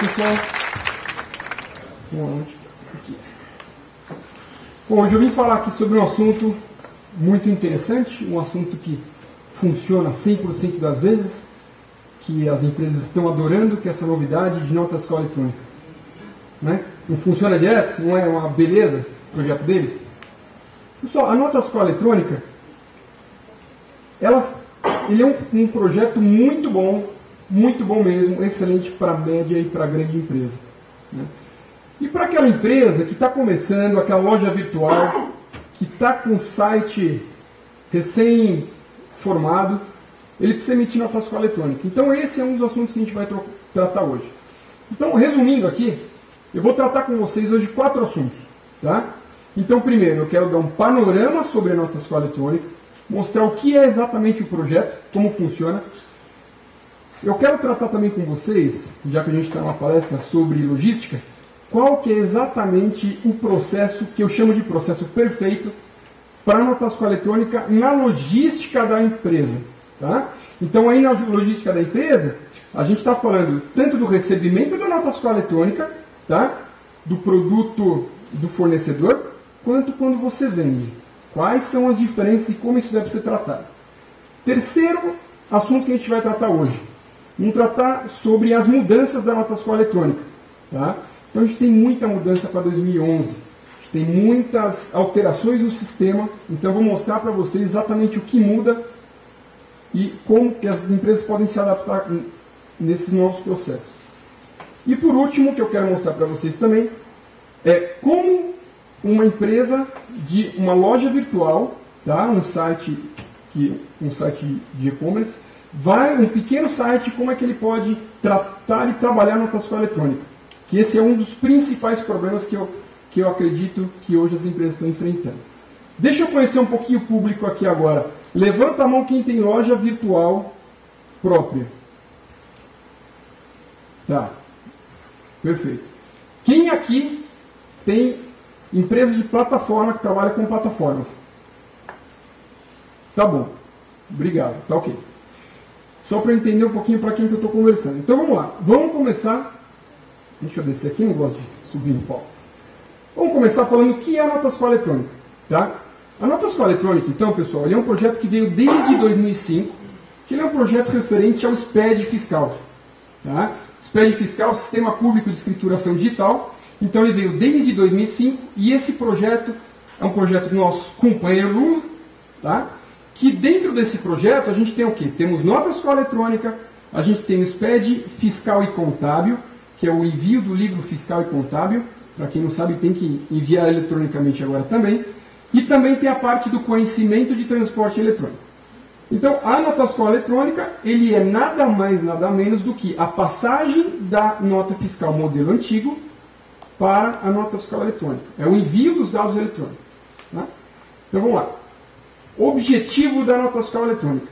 pessoal. Aqui. Bom, hoje eu vim falar aqui sobre um assunto muito interessante, um assunto que funciona 100% das vezes, que as empresas estão adorando, que é essa novidade de nota escola eletrônica. Né? Não funciona direto? Não é uma beleza o projeto deles? Pessoal, a nota escola eletrônica, ela, ele é um, um projeto muito bom, muito bom mesmo, excelente para média e para grande empresa. Né? E para aquela empresa que está começando, aquela loja virtual, que está com o site recém-formado, ele precisa emitir nota fiscal eletrônica. Então esse é um dos assuntos que a gente vai tratar hoje. Então, resumindo aqui, eu vou tratar com vocês hoje quatro assuntos. Tá? Então, primeiro, eu quero dar um panorama sobre a nota fiscal eletrônica, mostrar o que é exatamente o projeto, como funciona. Eu quero tratar também com vocês, já que a gente está numa palestra sobre logística, qual que é exatamente o processo que eu chamo de processo perfeito para a notasco eletrônica na logística da empresa. Tá? Então aí na logística da empresa, a gente está falando tanto do recebimento da notasco eletrônica, tá? do produto do fornecedor, quanto quando você vende. Quais são as diferenças e como isso deve ser tratado. Terceiro assunto que a gente vai tratar hoje. Vamos tratar sobre as mudanças da notasco eletrônica. Tá? Então a gente tem muita mudança para 2011. A gente tem muitas alterações no sistema. Então eu vou mostrar para vocês exatamente o que muda e como que as empresas podem se adaptar nesses novos processos. E por último, o que eu quero mostrar para vocês também é como uma empresa de uma loja virtual, tá? um site que um site de e-commerce, vai um pequeno site como é que ele pode tratar e trabalhar na notação eletrônica que esse é um dos principais problemas que eu, que eu acredito que hoje as empresas estão enfrentando. Deixa eu conhecer um pouquinho o público aqui agora. Levanta a mão quem tem loja virtual própria. Tá. Perfeito. Quem aqui tem empresa de plataforma que trabalha com plataformas? Tá bom. Obrigado. Tá ok. Só para entender um pouquinho para quem que eu estou conversando. Então vamos lá. Vamos começar Deixa eu descer aqui, não gosto de subir no palco. Vamos começar falando o que é a nota escola eletrônica. Tá? A nota escola eletrônica, então, pessoal, é um projeto que veio desde 2005, que é um projeto referente ao SPED fiscal. Tá? SPED fiscal, Sistema Público de Escrituração Digital. Então, ele veio desde 2005 e esse projeto é um projeto do nosso companheiro Lula, tá? Que dentro desse projeto a gente tem o quê? Temos nota escola eletrônica, a gente tem o SPED fiscal e contábil, que é o envio do livro fiscal e contábil. Para quem não sabe, tem que enviar eletronicamente agora também. E também tem a parte do conhecimento de transporte eletrônico. Então, a nota fiscal eletrônica, ele é nada mais, nada menos do que a passagem da nota fiscal modelo antigo para a nota fiscal eletrônica. É o envio dos dados eletrônicos. Né? Então, vamos lá. Objetivo da nota fiscal eletrônica.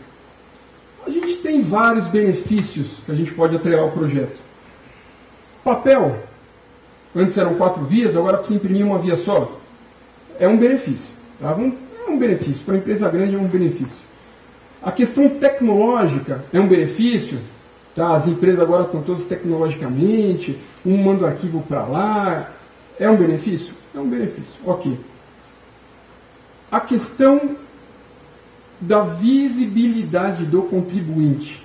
A gente tem vários benefícios que a gente pode atrelar ao projeto. Papel, antes eram quatro vias, agora precisa imprimir uma via só. É um benefício. Tá? É um benefício. Para a empresa grande é um benefício. A questão tecnológica é um benefício. Tá? As empresas agora estão todas tecnologicamente, um manda o arquivo para lá. É um benefício? É um benefício. Ok. A questão da visibilidade do contribuinte.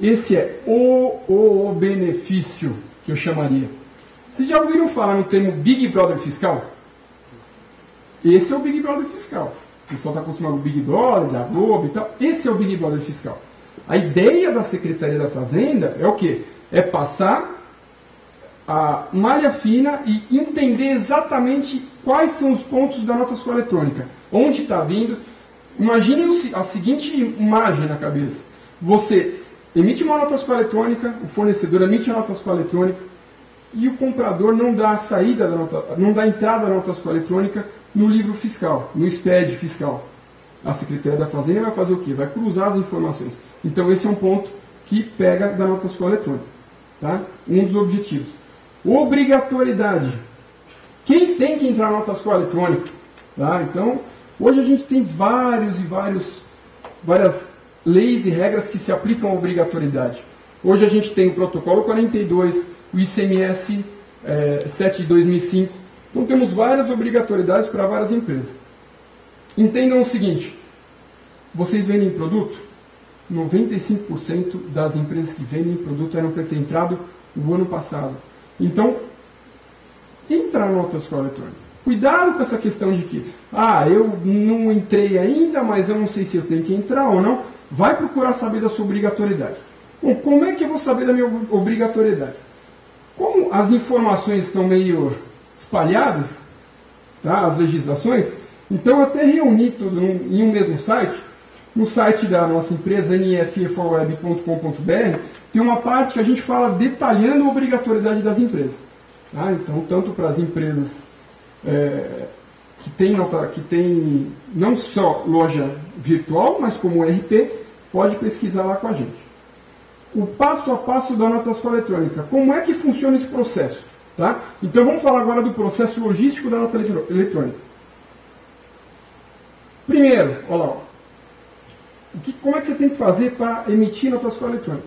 Esse é o, o, o benefício que eu chamaria. Vocês já ouviram falar no termo Big Brother fiscal? Esse é o Big Brother fiscal. O pessoal está acostumado com o Big Brother, da Globo e tal. Esse é o Big Brother fiscal. A ideia da Secretaria da Fazenda é o quê? É passar a malha fina e entender exatamente quais são os pontos da nota fiscal eletrônica. Onde está vindo. Imagine a seguinte imagem na cabeça. Você emite uma nota fiscal eletrônica, o fornecedor emite a nota fiscal eletrônica e o comprador não dá a saída da nota, não dá entrada da nota fiscal eletrônica no livro fiscal, no SPED fiscal. A Secretaria da Fazenda vai fazer o quê? Vai cruzar as informações. Então esse é um ponto que pega da nota fiscal eletrônica. Tá? Um dos objetivos. Obrigatoriedade. Quem tem que entrar na nota fiscal eletrônica? Tá? Então, hoje a gente tem vários e vários, várias leis e regras que se aplicam à obrigatoriedade. Hoje a gente tem o protocolo 42, o ICMS é, 7 de 2005. Então temos várias obrigatoriedades para várias empresas. Entendam o seguinte: vocês vendem produto? 95% das empresas que vendem produto eram para ter entrado no ano passado. Então, entra na outra escola eletrônica. Cuidado com essa questão de que, ah, eu não entrei ainda, mas eu não sei se eu tenho que entrar ou não. Vai procurar saber da sua obrigatoriedade. Bom, como é que eu vou saber da minha obrigatoriedade? Como as informações estão meio espalhadas, tá, as legislações, então eu até reuni tudo em um mesmo site. No site da nossa empresa, nfeforweb.com.br, tem uma parte que a gente fala detalhando a obrigatoriedade das empresas. Tá? Então, tanto para as empresas é, que têm que tem não só loja virtual, mas como RP, pode pesquisar lá com a gente o passo a passo da notação eletrônica. Como é que funciona esse processo? Tá? Então vamos falar agora do processo logístico da nota eletrônica. Primeiro, olha lá, que, como é que você tem que fazer para emitir notação eletrônica?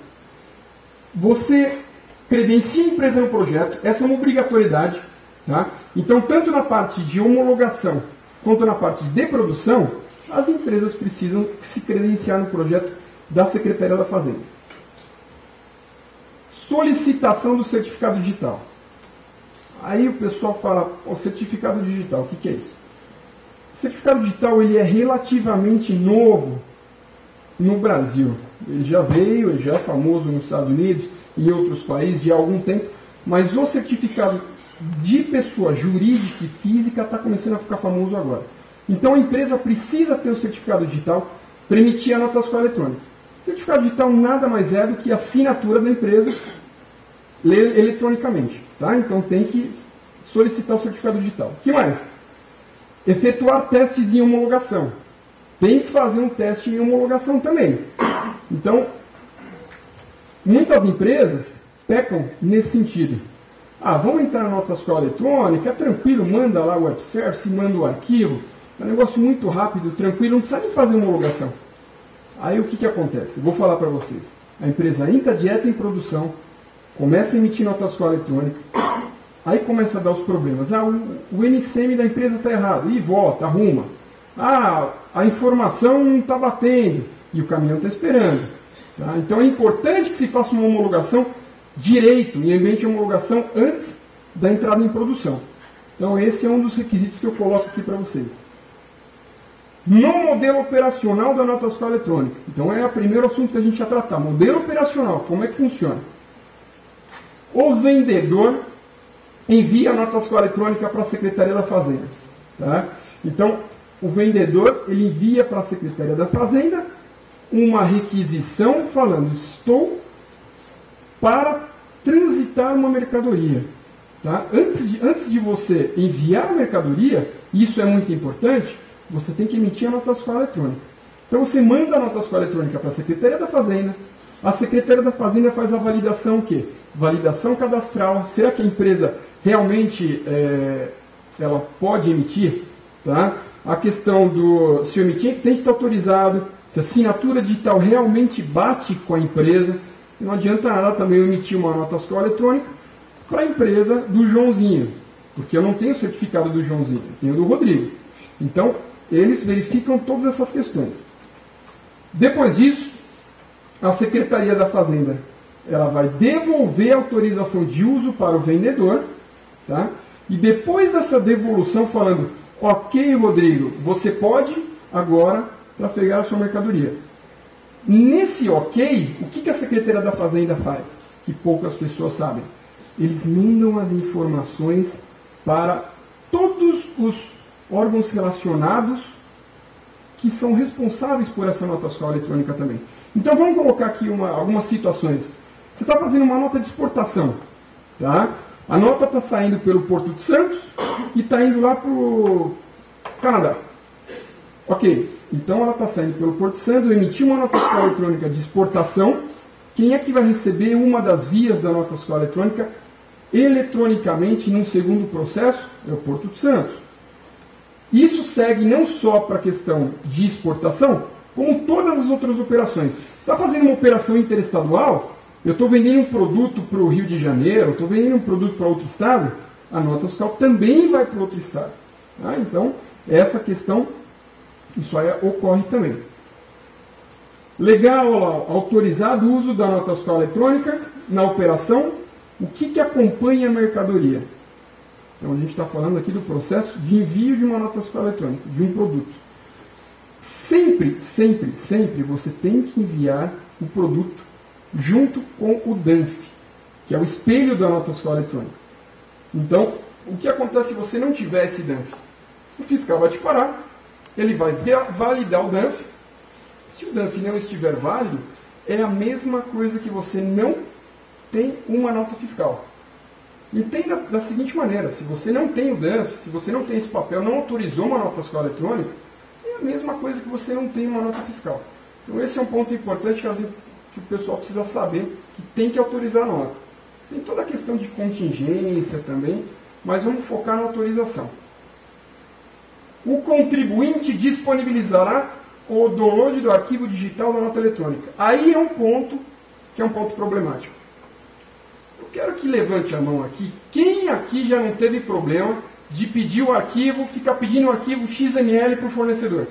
Você credencia a empresa no projeto, essa é uma obrigatoriedade. Tá? Então, tanto na parte de homologação quanto na parte de produção, as empresas precisam se credenciar no projeto da Secretaria da Fazenda solicitação do certificado digital. Aí o pessoal fala, o certificado digital, o que, que é isso? O certificado digital ele é relativamente novo no Brasil. Ele já veio, ele já é famoso nos Estados Unidos e em outros países de há algum tempo, mas o certificado de pessoa jurídica e física está começando a ficar famoso agora. Então a empresa precisa ter o certificado digital para emitir a notação eletrônica. O certificado digital nada mais é do que a assinatura da empresa eletronicamente. Tá? Então tem que solicitar o certificado digital. O que mais? Efetuar testes em homologação. Tem que fazer um teste em homologação também. Então, muitas empresas pecam nesse sentido. Ah, vamos entrar na nota escola eletrônica, é tranquilo, manda lá o web service, manda o arquivo. É um negócio muito rápido, tranquilo, não precisa nem fazer homologação. Aí o que, que acontece? Eu vou falar para vocês. A empresa entra dieta em produção, começa a emitir nota fiscal eletrônica, aí começa a dar os problemas. Ah, o, o NCM da empresa está errado, e volta, arruma. Ah, a informação não está batendo, e o caminhão está esperando. Tá? Então é importante que se faça uma homologação direito, em ambiente de homologação, antes da entrada em produção. Então esse é um dos requisitos que eu coloco aqui para vocês. No modelo operacional da nota fiscal eletrônica. Então é o primeiro assunto que a gente vai tratar. Modelo operacional, como é que funciona? O vendedor envia a nota fiscal eletrônica para a Secretaria da Fazenda. Tá? Então, o vendedor ele envia para a Secretaria da Fazenda uma requisição falando: estou para transitar uma mercadoria. Tá? Antes, de, antes de você enviar a mercadoria, isso é muito importante, você tem que emitir a nota fiscal eletrônica. Então você manda a nota fiscal eletrônica para a Secretaria da Fazenda, a Secretaria da Fazenda faz a validação o quê? Validação cadastral. Será que a empresa realmente é, ela pode emitir? Tá? A questão do se o emitir tem que estar autorizado, se a assinatura digital realmente bate com a empresa. Não adianta nada também emitir uma nota fiscal eletrônica para a empresa do Joãozinho, porque eu não tenho o certificado do Joãozinho, eu tenho do Rodrigo. Então, eles verificam todas essas questões. Depois disso, a Secretaria da Fazenda ela vai devolver a autorização de uso para o vendedor, tá? E depois dessa devolução, falando, ok, Rodrigo, você pode agora trafegar a sua mercadoria. Nesse ok, o que, a Secretaria da Fazenda faz? Que poucas pessoas sabem. Eles mandam as informações para todos os órgãos relacionados que são responsáveis por essa nota fiscal eletrônica também. Então vamos colocar aqui uma, algumas situações. Você está fazendo uma nota de exportação. Tá? A nota está saindo pelo Porto de Santos e está indo lá para o Canadá. Ok, então ela está saindo pelo Porto de Santos, emitiu uma nota fiscal eletrônica de exportação. Quem é que vai receber uma das vias da nota fiscal eletrônica eletronicamente num segundo processo? É o Porto de Santos. Isso segue não só para a questão de exportação, como todas as outras operações. Está fazendo uma operação interestadual, eu estou vendendo um produto para o Rio de Janeiro, estou vendendo um produto para outro estado, a nota fiscal também vai para outro estado. Tá? Então, essa questão, isso aí ocorre também. Legal, autorizado o uso da nota fiscal eletrônica na operação. O que, que acompanha a mercadoria? Então, a gente está falando aqui do processo de envio de uma nota fiscal eletrônica, de um produto. Sempre, sempre, sempre você tem que enviar o produto junto com o DANF, que é o espelho da nota fiscal eletrônica. Então, o que acontece se você não tiver esse DANF? O fiscal vai te parar, ele vai validar o DANF. Se o DANF não estiver válido, é a mesma coisa que você não tem uma nota fiscal. Entenda da seguinte maneira: se você não tem o DANF, se você não tem esse papel, não autorizou uma nota fiscal eletrônica, é a mesma coisa que você não tem uma nota fiscal. Então, esse é um ponto importante que que o pessoal precisa saber que tem que autorizar a nota. Tem toda a questão de contingência também, mas vamos focar na autorização. O contribuinte disponibilizará o download do arquivo digital da nota eletrônica. Aí é um ponto que é um ponto problemático. Eu quero que levante a mão aqui. Quem aqui já não teve problema de pedir o arquivo, ficar pedindo o arquivo XML para o fornecedor?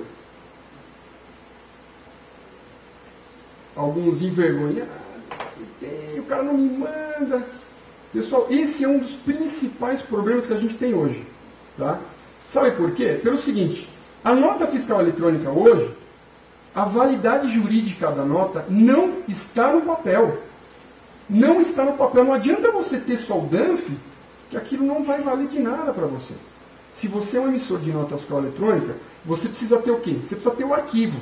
alguns envergonhados, o cara não me manda. Pessoal, esse é um dos principais problemas que a gente tem hoje. Tá? Sabe por quê? Pelo seguinte, a nota fiscal eletrônica hoje, a validade jurídica da nota não está no papel. Não está no papel. Não adianta você ter só o DANF, que aquilo não vai valer de nada para você. Se você é um emissor de nota fiscal eletrônica, você precisa ter o quê? Você precisa ter o arquivo.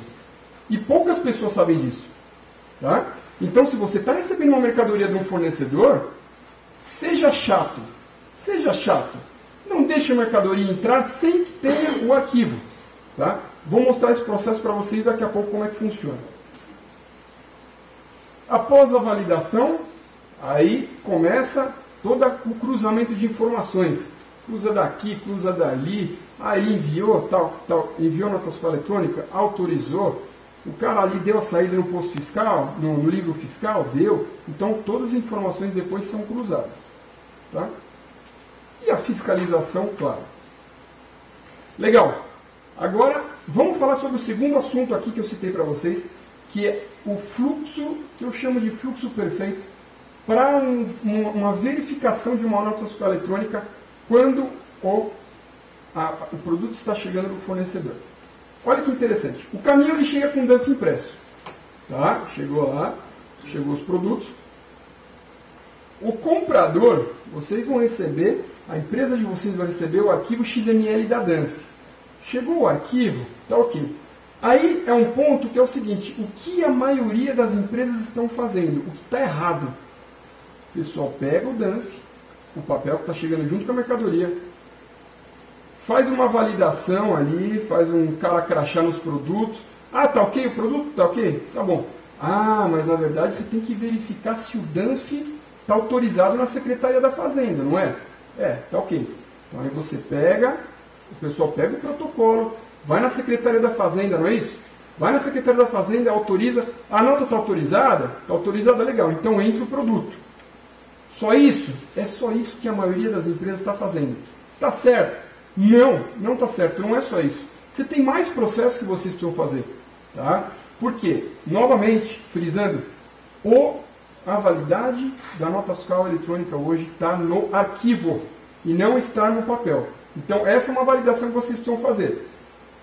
E poucas pessoas sabem disso. Tá? Então, se você está recebendo uma mercadoria de um fornecedor, seja chato. Seja chato. Não deixe a mercadoria entrar sem que tenha o arquivo. Tá? Vou mostrar esse processo para vocês daqui a pouco como é que funciona. Após a validação, aí começa todo o cruzamento de informações. Cruza daqui, cruza dali, aí enviou, tal, tal, enviou na tua eletrônica, autorizou, o cara ali deu a saída no posto fiscal, no, no livro fiscal, deu. Então todas as informações depois são cruzadas. Tá? A fiscalização, claro. Legal. Agora vamos falar sobre o segundo assunto aqui que eu citei para vocês, que é o fluxo, que eu chamo de fluxo perfeito, para um, uma verificação de uma nota fiscal eletrônica quando o, a, o produto está chegando do fornecedor. Olha que interessante. O caminhão ele chega com DANF impresso. Tá? Chegou lá, chegou os produtos. O comprador, vocês vão receber, a empresa de vocês vai receber o arquivo XML da DANF. Chegou o arquivo, tá ok. Aí é um ponto que é o seguinte: o que a maioria das empresas estão fazendo? O que está errado? O pessoal pega o DANF, o papel que está chegando junto com a mercadoria, faz uma validação ali, faz um cara crachá nos produtos. Ah, tá ok o produto? Tá ok? Tá bom. Ah, mas na verdade você tem que verificar se o DANF está autorizado na Secretaria da Fazenda, não é? É, tá ok. Então aí você pega, o pessoal pega o protocolo, vai na Secretaria da Fazenda, não é isso? Vai na Secretaria da Fazenda, autoriza. A nota está autorizada? Está autorizada, legal. Então entra o produto. Só isso? É só isso que a maioria das empresas está fazendo. Tá certo? Não, não está certo, não é só isso. Você tem mais processos que vocês precisam fazer. Tá? Por quê? Novamente, frisando, o, a validade da nota fiscal eletrônica hoje está no arquivo e não está no papel. Então, essa é uma validação que vocês precisam fazer.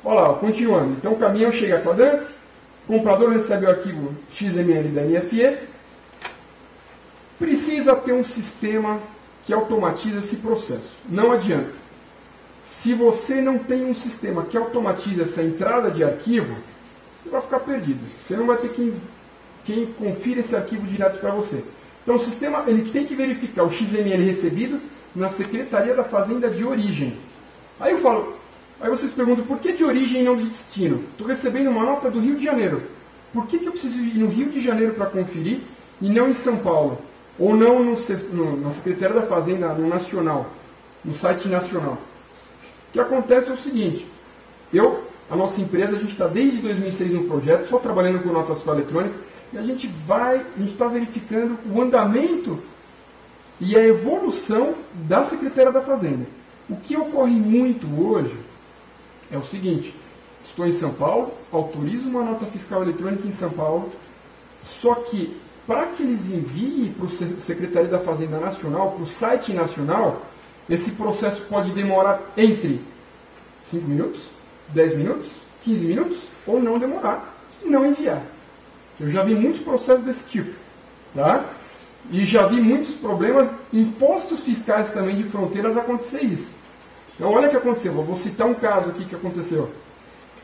Olha lá, continuando. Então, o caminhão chega a DANF, o comprador recebe o arquivo XML da NFE, precisa ter um sistema que automatiza esse processo. Não adianta. Se você não tem um sistema que automatize essa entrada de arquivo, você vai ficar perdido. Você não vai ter quem, quem confira esse arquivo direto para você. Então o sistema ele tem que verificar o XML recebido na Secretaria da Fazenda de origem. Aí eu falo, aí vocês perguntam, por que de origem e não de destino? Estou recebendo uma nota do Rio de Janeiro. Por que, que eu preciso ir no Rio de Janeiro para conferir e não em São Paulo? Ou não no, no, na Secretaria da Fazenda, no Nacional, no site nacional? que acontece é o seguinte, eu, a nossa empresa, a gente está desde 2006 no projeto, só trabalhando com nota fiscal eletrônica, e a gente vai, a gente está verificando o andamento e a evolução da Secretaria da Fazenda. O que ocorre muito hoje é o seguinte: estou em São Paulo, autorizo uma nota fiscal eletrônica em São Paulo, só que para que eles enviem para o Secretaria da Fazenda Nacional, para o site nacional, esse processo pode demorar entre 5 minutos, 10 minutos, 15 minutos, ou não demorar, não enviar. Eu já vi muitos processos desse tipo. Tá? E já vi muitos problemas em postos fiscais também de fronteiras acontecer isso. Então olha o que aconteceu. Eu vou citar um caso aqui que aconteceu.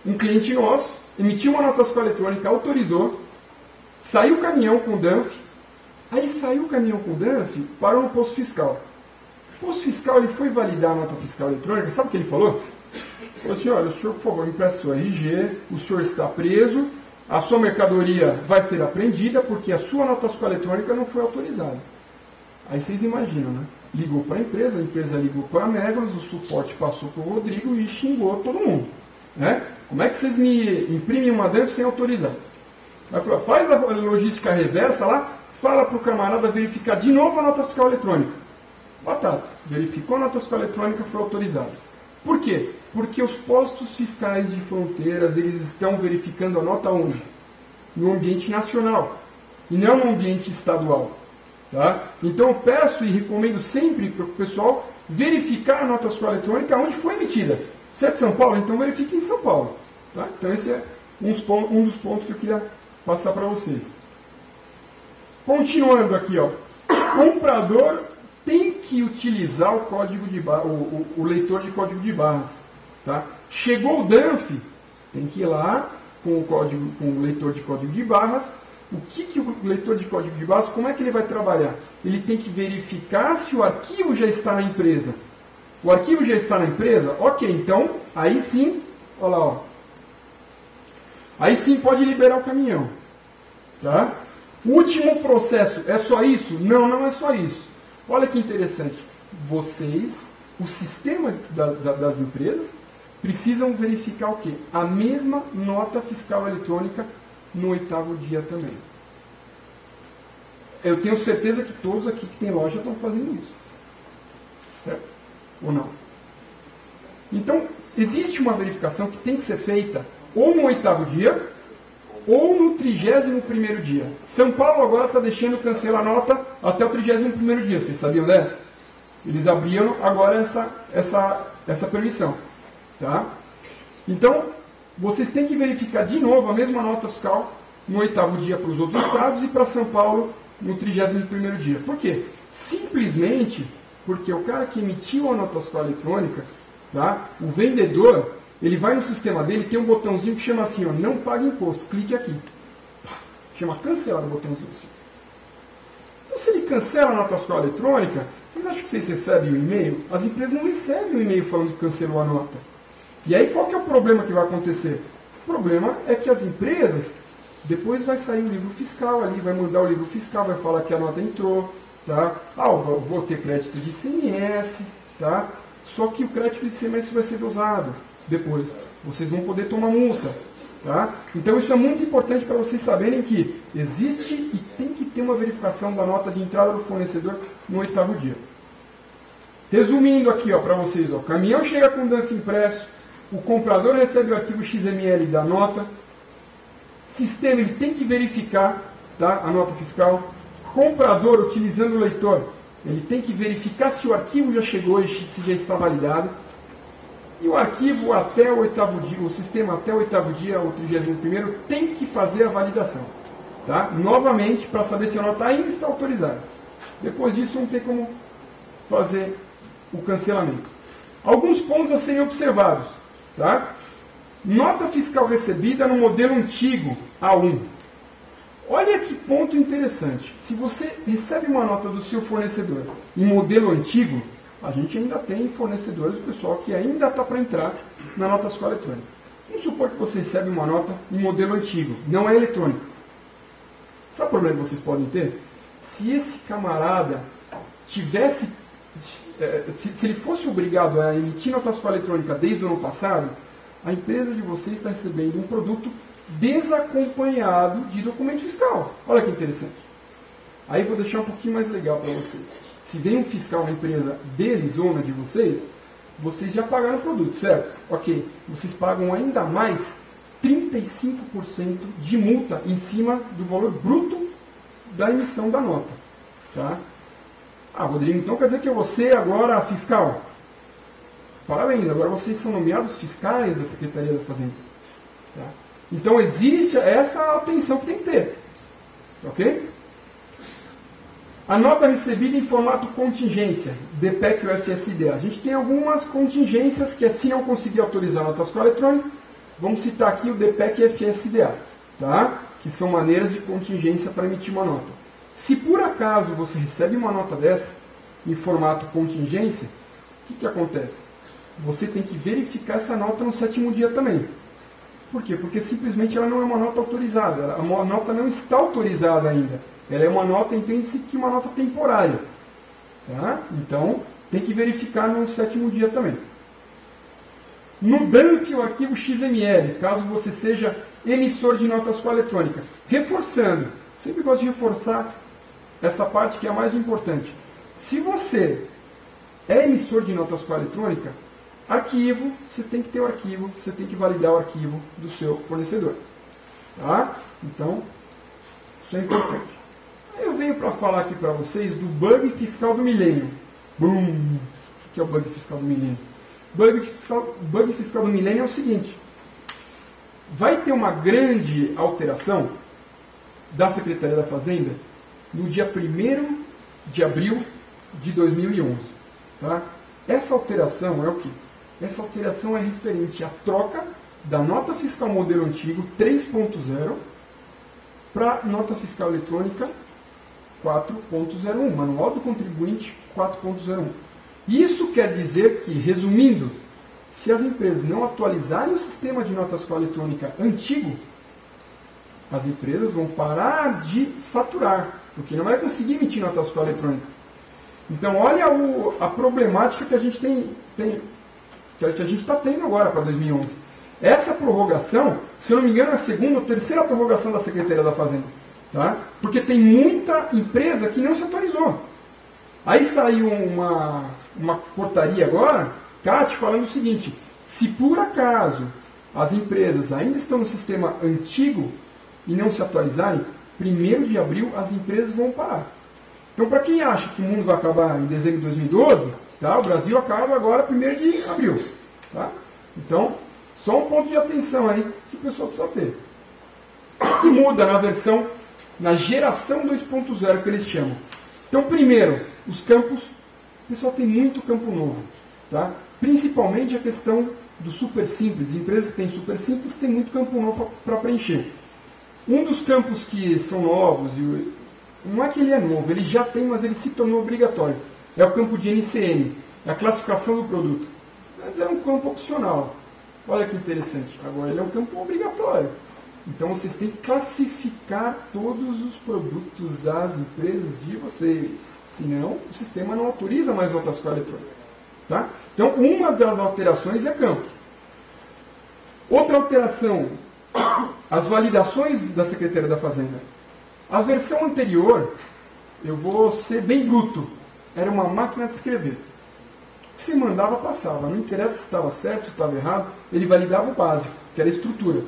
Um cliente nosso emitiu uma nota fiscal eletrônica, autorizou, saiu o caminhão com o DANF, aí saiu o caminhão com o DANF, parou no posto fiscal. O posto fiscal ele foi validar a nota fiscal eletrônica, sabe o que ele falou? Falou assim, olha, o senhor, por favor, me preste seu RG, o senhor está preso, a sua mercadoria vai ser apreendida porque a sua nota fiscal eletrônica não foi autorizada. Aí vocês imaginam, né? Ligou para a empresa, a empresa ligou para a Megros, o suporte passou para o Rodrigo e xingou todo mundo. Né? Como é que vocês me imprimem uma DEF sem autorizar? Aí falou, faz a logística reversa lá, fala para o camarada verificar de novo a nota fiscal eletrônica. Batata, verificou a nota fiscal eletrônica, foi autorizada. Por quê? Porque os postos fiscais de fronteiras, eles estão verificando a nota onde? No ambiente nacional, e não no ambiente estadual. Tá? Então eu peço e recomendo sempre para o pessoal verificar a nota fiscal eletrônica onde foi emitida. Se é de São Paulo, então verifique em São Paulo. Tá? Então esse é um dos pontos que eu queria passar para vocês. Continuando aqui, ó. Comprador tem que utilizar o código de barra, o, o, o, leitor de código de barras. Tá? Chegou o DANF, tem que ir lá com o, código, com o leitor de código de barras. O que, que o leitor de código de barras, como é que ele vai trabalhar? Ele tem que verificar se o arquivo já está na empresa. O arquivo já está na empresa? Ok, então, aí sim, olha lá, ó. Aí sim pode liberar o caminhão. Tá? Último processo é só isso? Não, não é só isso. Olha que interessante. Vocês, o sistema da, da, das empresas, precisam verificar o quê? A mesma nota fiscal eletrônica no oitavo dia também. Eu tenho certeza que todos aqui que têm loja estão fazendo isso. Certo? Ou não? Então, existe uma verificação que tem que ser feita ou no oitavo dia ou no trigésimo primeiro dia. São Paulo agora está deixando cancelar a nota até o trigésimo primeiro dia. Vocês sabiam dessa? Eles abriram agora essa, essa, essa permissão. Tá? Então, vocês têm que verificar de novo a mesma nota fiscal no oitavo dia para os outros estados e para São Paulo no trigésimo primeiro dia. Por quê? Simplesmente porque o cara que emitiu a nota fiscal eletrônica, tá? o vendedor, ele vai no sistema dele, tem um botãozinho que chama assim, ó, não paga imposto, clique aqui. Chama cancelar o botãozinho assim. Então se ele cancela a nota fiscal eletrônica, vocês acham que vocês recebem o e-mail? As empresas não recebem o e-mail falando que cancelou a nota. E aí qual que é o problema que vai acontecer? O problema é que as empresas, depois vai sair o livro fiscal ali, vai mandar o livro fiscal, vai falar que a nota entrou, tá? Ah, vou ter crédito de ICMS, tá? Só que o crédito de ICMS vai ser dosado depois. Vocês vão poder tomar multa. Tá? Então isso é muito importante para vocês saberem que existe e tem que ter uma verificação da nota de entrada do fornecedor no oitavo dia. Resumindo aqui para vocês, ó, o caminhão chega com DANF impresso, o comprador recebe o arquivo XML da nota, sistema ele tem que verificar tá, a nota fiscal, comprador utilizando o leitor, ele tem que verificar se o arquivo já chegou e se já está validado. E o arquivo até o oitavo dia, o sistema até o oitavo dia, o 31 tem que fazer a validação. Tá? Novamente, para saber se a nota ainda está autorizada. Depois disso, não tem como fazer o cancelamento. Alguns pontos a serem observados. Tá? Nota fiscal recebida no modelo antigo, A1. Olha que ponto interessante. Se você recebe uma nota do seu fornecedor em modelo antigo, a gente ainda tem fornecedores, pessoal que ainda está para entrar na nota fiscal eletrônica. Vamos supor que você recebe uma nota em modelo antigo, não é eletrônico. Sabe o problema que vocês podem ter? Se esse camarada tivesse, se, se ele fosse obrigado a emitir nota fiscal eletrônica desde o ano passado, a empresa de vocês está recebendo um produto desacompanhado de documento fiscal. Olha que interessante. Aí vou deixar um pouquinho mais legal para vocês. Se vem um fiscal na empresa deles ou na de vocês, vocês já pagaram o produto, certo? Ok. Vocês pagam ainda mais 35% de multa em cima do valor bruto da emissão da nota. Tá? Ah, Rodrigo, então quer dizer que você agora fiscal? Parabéns, agora vocês são nomeados fiscais da Secretaria da Fazenda. Tá? Então existe essa atenção que tem que ter. Ok? A nota recebida em formato contingência, DPEC ou FSD. A gente tem algumas contingências que, se não conseguir autorizar a nota fiscal eletrônica, vamos citar aqui o DPEC e FSDA, tá? que são maneiras de contingência para emitir uma nota. Se por acaso você recebe uma nota dessa, em formato contingência, o que, que acontece? Você tem que verificar essa nota no sétimo dia também. Por quê? Porque simplesmente ela não é uma nota autorizada. A nota não está autorizada ainda. Ela é uma nota, entende-se que uma nota temporária. Tá? Então, tem que verificar no sétimo dia também. No DANF, o arquivo XML, caso você seja emissor de notas com eletrônica. Reforçando, sempre gosto de reforçar essa parte que é a mais importante. Se você é emissor de notas com eletrônica, arquivo, você tem que ter o arquivo, você tem que validar o arquivo do seu fornecedor. Tá? Então, isso é importante. Eu venho para falar aqui para vocês do bug fiscal do milênio. Bum! O que é o bug fiscal do milênio? Bug fiscal, bug fiscal do milênio é o seguinte: vai ter uma grande alteração da Secretaria da Fazenda no dia 1 de abril de 2011. Tá? Essa alteração é o que? Essa alteração é referente à troca da nota fiscal modelo antigo 3.0 para nota fiscal eletrônica 4.01, manual do contribuinte 4.01. Isso quer dizer que, resumindo, se as empresas não atualizarem o sistema de nota fiscal eletrônica antigo, as empresas vão parar de faturar, porque não vai conseguir emitir nota fiscal eletrônica. Então, olha o, a problemática que a gente tem, tem que a gente está tendo agora para 2011. Essa prorrogação, se eu não me engano, é a segunda ou terceira prorrogação da Secretaria da Fazenda. Tá? Porque tem muita empresa que não se atualizou. Aí saiu uma, uma portaria agora, CAT, falando o seguinte: se por acaso as empresas ainda estão no sistema antigo e não se atualizarem, 1 de abril as empresas vão parar. Então, para quem acha que o mundo vai acabar em dezembro de 2012, tá? o Brasil acaba agora 1 de abril. Tá? Então, só um ponto de atenção aí que o pessoal precisa ter. O que muda na versão, na geração 2.0 que eles chamam? Então, primeiro, os campos, o pessoal tem muito campo novo. Tá? Principalmente a questão do super simples. Empresas que têm super simples têm muito campo novo para preencher. Um dos campos que são novos, não é que ele é novo, ele já tem, mas ele se tornou obrigatório. É o campo de NCN, é a classificação do produto. Antes era um campo opcional. Olha que interessante. Agora ele é um campo obrigatório. Então vocês têm que classificar todos os produtos das empresas de vocês. Senão o sistema não autoriza mais votação eletrônica. Tá? Então uma das alterações é campos. Outra alteração, as validações da Secretaria da Fazenda. A versão anterior, eu vou ser bem bruto, era uma máquina de escrever. Se mandava, passava. Não interessa se estava certo, se estava errado, ele validava o básico, que era a estrutura.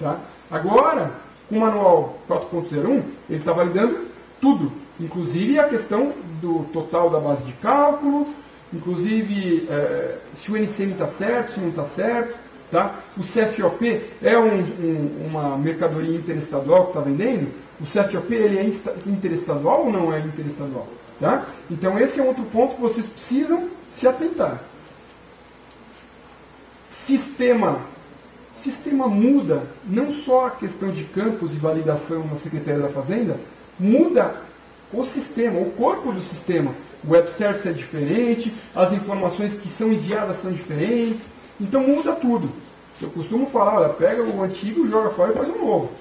Tá? Agora, com o manual 4.01, ele está validando tudo, inclusive a questão do total da base de cálculo, inclusive é, se o NCM está certo, se não está certo. Tá? O CFOP é um, um, uma mercadoria interestadual que está vendendo? O CFOP ele é interestadual ou não é interestadual? Tá? Então esse é outro ponto que vocês precisam se atentar. Sistema. Sistema muda não só a questão de campos e validação na Secretaria da Fazenda, muda o sistema, o corpo do sistema. O web service é diferente, as informações que são enviadas são diferentes, então muda tudo. Eu costumo falar, olha, pega o antigo, joga fora e faz um novo.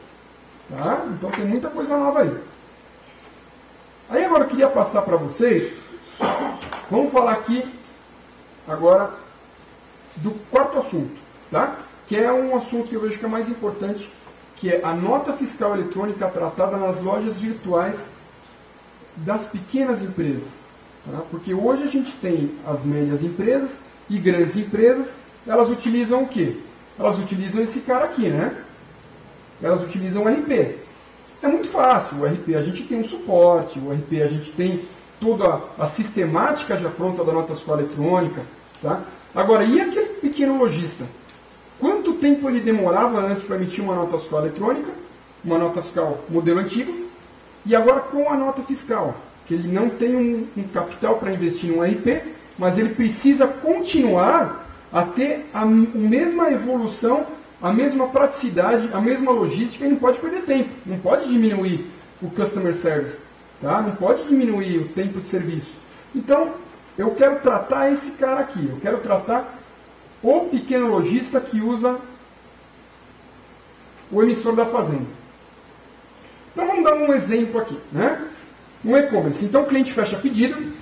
Tá? Então tem muita coisa nova aí. Aí agora eu queria passar para vocês, vamos falar aqui agora do quarto assunto, tá? que é um assunto que eu vejo que é mais importante que é a nota fiscal eletrônica tratada nas lojas virtuais das pequenas empresas. Tá? Porque hoje a gente tem as médias empresas e grandes empresas, elas utilizam o quê? Elas utilizam esse cara aqui, né? Elas utilizam o RP. É muito fácil, o RP a gente tem um suporte, o RP a gente tem toda a sistemática já pronta da nota fiscal eletrônica. Tá? Agora, e aquele pequeno lojista? Quanto tempo ele demorava antes para emitir uma nota fiscal eletrônica, uma nota fiscal modelo antigo, e agora com a nota fiscal, que ele não tem um, um capital para investir no RP, mas ele precisa continuar a ter a, mesma evolução, a mesma praticidade, a mesma logística e não pode perder tempo, não pode diminuir o customer service, tá? não pode diminuir o tempo de serviço. Então, eu quero tratar esse cara aqui, eu quero tratar o pequeno lojista que usa o emissor da fazenda. Então vamos dar um exemplo aqui. Né? Um e-commerce. Então o cliente fecha pedido.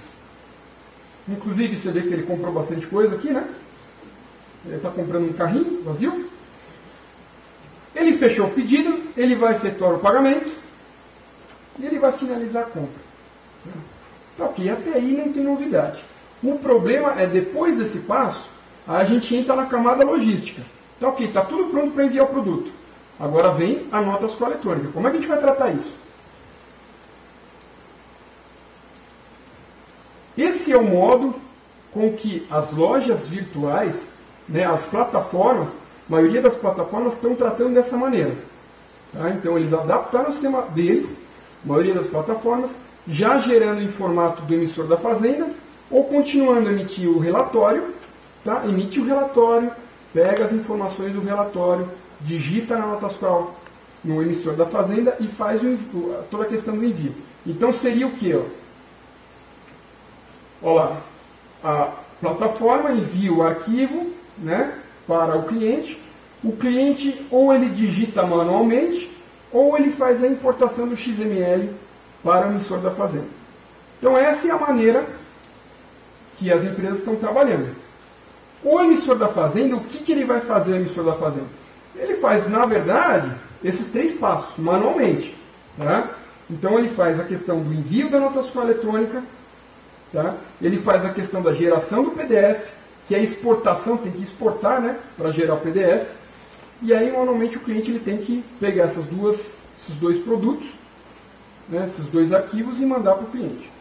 Inclusive você vê que ele comprou bastante coisa aqui, né? Ele está comprando um carrinho vazio. Ele fechou o pedido, ele vai efetuar o pagamento e ele vai finalizar a compra. Tá ok, até aí não tem novidade. O problema é depois desse passo, a gente entra na camada logística. Então, ok, está tudo pronto para enviar o produto. Agora vem a nota fiscal eletrônica. Como é que a gente vai tratar isso? Esse é o modo com que as lojas virtuais, né, as plataformas, a maioria das plataformas estão tratando dessa maneira. Tá? Então eles adaptaram o sistema deles, a maioria das plataformas, já gerando em formato do emissor da fazenda, ou continuando a emitir o relatório tá? emite o relatório, pega as informações do relatório, digita na nota fiscal no emissor da fazenda e faz o, toda a questão do envio. Então seria o que? Olha lá, a plataforma envia o arquivo né, para o cliente, o cliente ou ele digita manualmente ou ele faz a importação do XML para o emissor da fazenda. Então essa é a maneira que as empresas estão trabalhando. O emissor da fazenda, o que, que ele vai fazer, o emissor da fazenda? Ele faz, na verdade, esses três passos, manualmente. Tá? Então ele faz a questão do envio da notação eletrônica, tá? ele faz a questão da geração do PDF, que é a exportação, tem que exportar né, para gerar o PDF. E aí, manualmente, o cliente ele tem que pegar essas duas, esses dois produtos, né, esses dois arquivos e mandar para o cliente.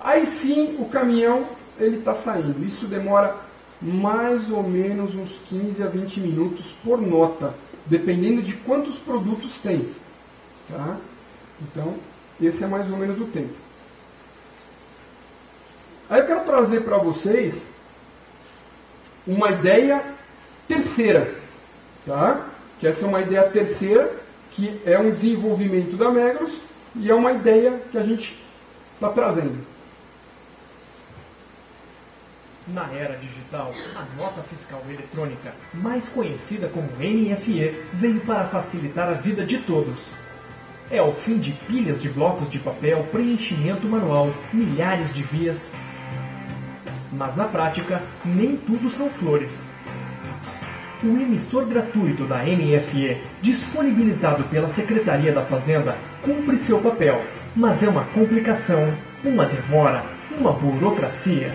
Aí sim o caminhão ele está saindo. Isso demora mais ou menos uns 15 a 20 minutos por nota, dependendo de quantos produtos tem. Tá? Então, esse é mais ou menos o tempo. Aí eu quero trazer para vocês uma ideia terceira, tá? Que essa é uma ideia terceira, que é um desenvolvimento da Megros e é uma ideia que a gente está trazendo. Na era digital, a nota fiscal eletrônica, mais conhecida como NFE, veio para facilitar a vida de todos. É o fim de pilhas de blocos de papel, preenchimento manual, milhares de vias. Mas na prática, nem tudo são flores. O emissor gratuito da NFE, disponibilizado pela Secretaria da Fazenda, cumpre seu papel, mas é uma complicação, uma demora, uma burocracia.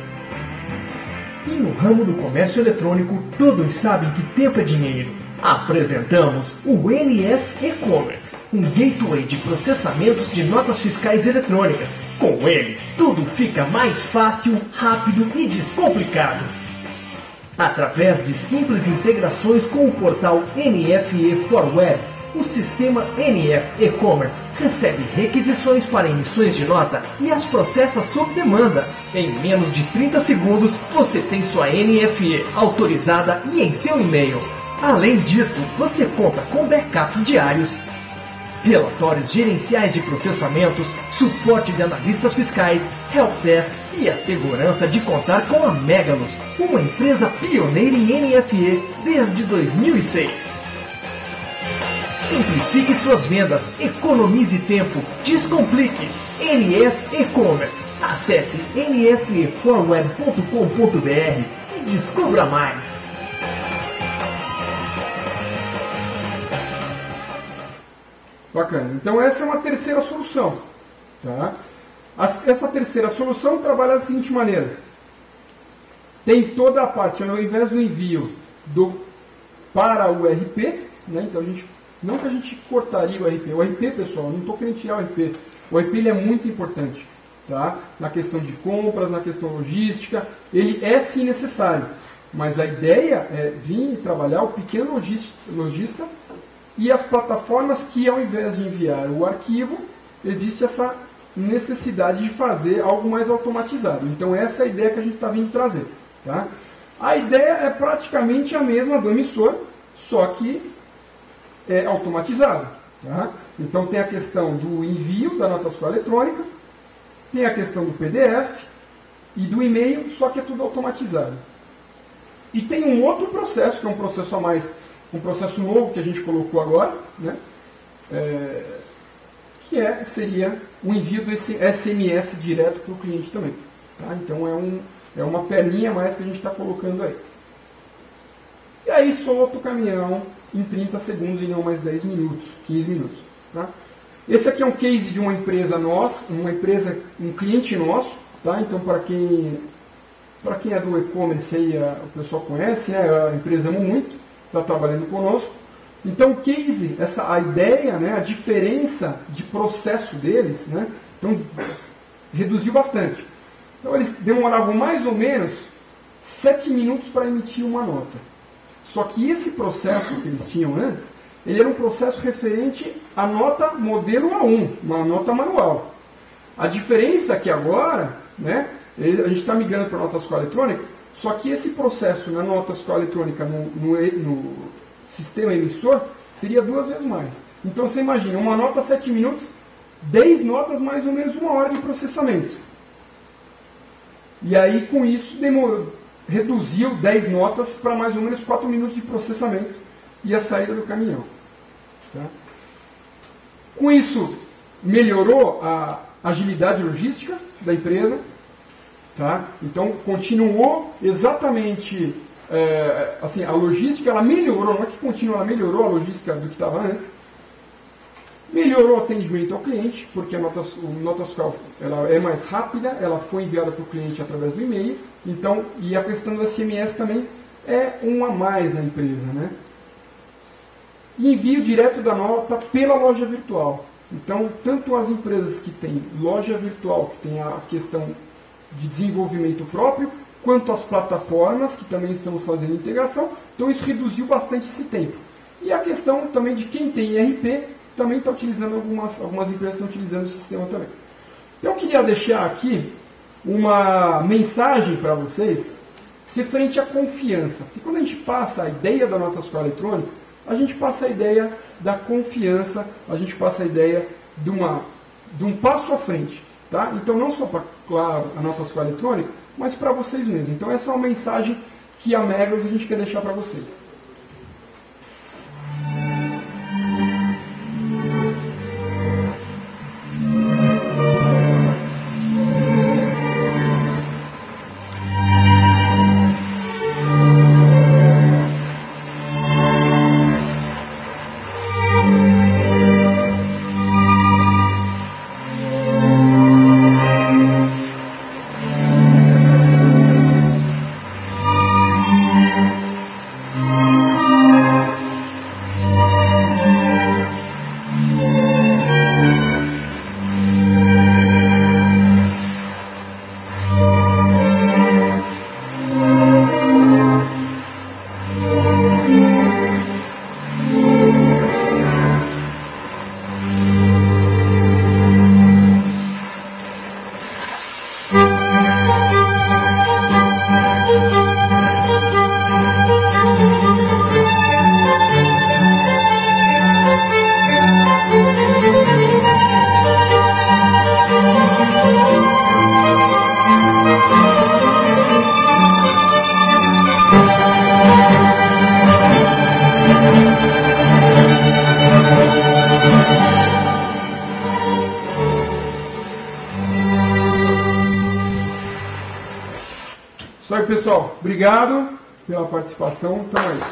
E no ramo do comércio eletrônico, todos sabem que tempo é dinheiro. Apresentamos o NF E-Commerce, um gateway de processamentos de notas fiscais eletrônicas. Com ele, tudo fica mais fácil, rápido e descomplicado. Através de simples integrações com o portal NFE for Web, o sistema NF E-Commerce recebe requisições para emissões de nota e as processa sob demanda. Em menos de 30 segundos, você tem sua NFE autorizada e em seu e-mail. Além disso, você conta com backups diários, relatórios gerenciais de processamentos, suporte de analistas fiscais, helpdesk e a segurança de contar com a Megalos, uma empresa pioneira em NFE desde 2006. Simplifique suas vendas, economize tempo, descomplique. NF E-Commerce. Acesse nfeforweb.com.br e descubra mais. Bacana. Então essa é uma terceira solução. Tá? Essa terceira solução trabalha da seguinte maneira. Tem toda a parte, ao invés do envio do, para o RP, né? então a gente, não que a gente cortaria o RP. O RP, pessoal, não estou querendo tirar o RP. O RP ele é muito importante. Tá? Na questão de compras, na questão logística, ele é sim necessário. Mas a ideia é vir e trabalhar o pequeno logista, logista e as plataformas que, ao invés de enviar o arquivo, existe essa necessidade de fazer algo mais automatizado. Então, essa é a ideia que a gente está vindo trazer. Tá? A ideia é praticamente a mesma do emissor, só que é automatizado. Tá? Então, tem a questão do envio da nota fiscal eletrônica, tem a questão do PDF e do e-mail, só que é tudo automatizado. E tem um outro processo, que é um processo a mais, um processo novo que a gente colocou agora, né? É, que é, seria o envio do SMS direto para o cliente também. Tá? Então é, um, é uma perninha mais que a gente está colocando aí. E aí solta o caminhão em 30 segundos e não mais 10 minutos, 15 minutos. Tá? Esse aqui é um case de uma empresa nossa, uma empresa, um cliente nosso, tá? Então para quem para quem é do e-commerce aí, a, o pessoal conhece, né? A empresa ama muito, está trabalhando conosco. Então o case, essa, a ideia, né, a diferença de processo deles, né, então, reduziu bastante. Então eles demoravam mais ou menos sete minutos para emitir uma nota. Só que esse processo que eles tinham antes, ele era um processo referente à nota modelo A1, uma nota manual. A diferença é que agora, né, a gente está migrando para a nota fiscal eletrônica, só que esse processo na nota fiscal eletrônica no, no, no, sistema emissor seria duas vezes mais. Então você imagina, uma nota 7 minutos, 10 notas mais ou menos uma hora de processamento. E aí com isso demorou, reduziu 10 notas para mais ou menos 4 minutos de processamento e a saída do caminhão. Tá? Com isso melhorou a agilidade logística da empresa, Tá? Então, continuou exatamente, é, assim, a logística, ela melhorou, não é que continua, ela melhorou a logística do que estava antes, melhorou o atendimento ao cliente, porque a nota, o ela é mais rápida, ela foi enviada para o cliente através do e-mail, então, e a questão do SMS também é um a mais na empresa, né? E envio direto da nota pela loja virtual. Então, tanto as empresas que têm loja virtual, que tem a questão de desenvolvimento próprio, quanto as plataformas, que também estamos fazendo integração. Então isso reduziu bastante esse tempo. E a questão também de quem tem IRP, também está utilizando, algumas, algumas empresas estão utilizando o sistema também. Então eu queria deixar aqui uma mensagem para vocês referente à confiança. Porque quando a gente passa a ideia da nota fiscal eletrônica, a gente passa a ideia da confiança, a gente passa a ideia de, uma, de um passo à frente. Tá? Então, não só para claro, a nota fiscal eletrônica, mas para vocês mesmos. Então, essa é uma mensagem que a Megros a gente quer deixar para vocês. Participação. Então é isso.